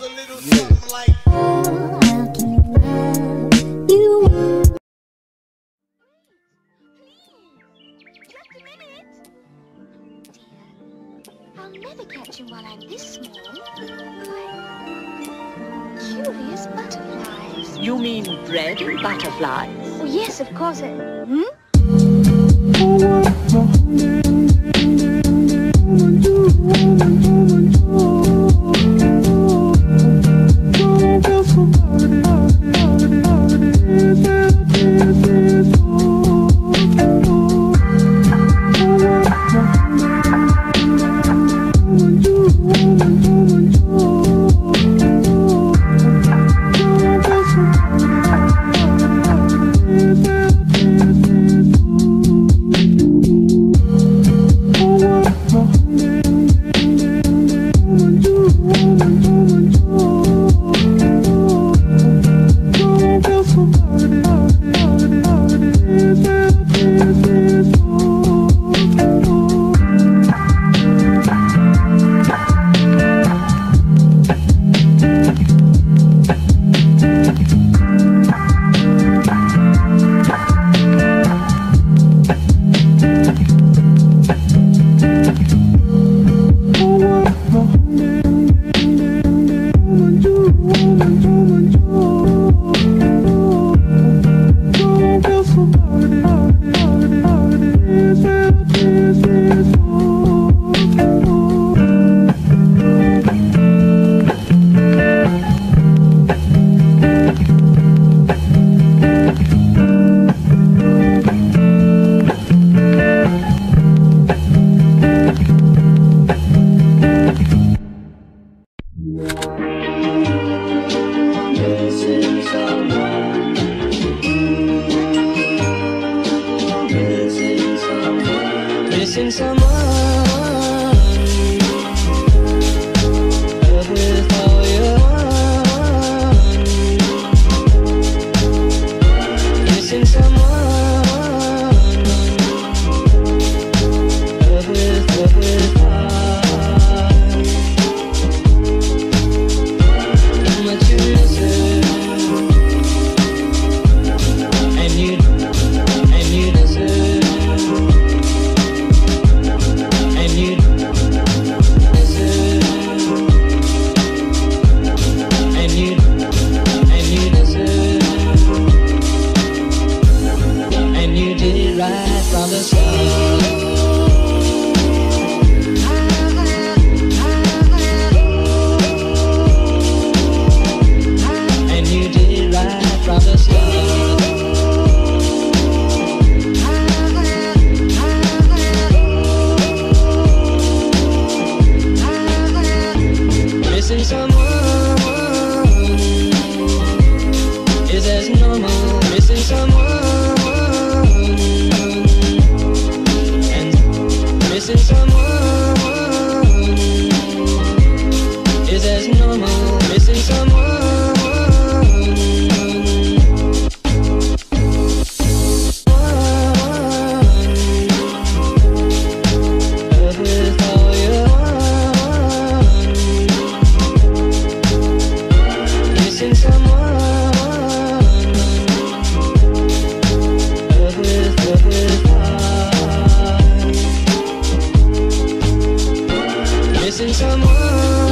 a little yeah. something like. You butterflies. Mean bread and butterflies? Oh, yes, of course. Hmm? since I'm Xin!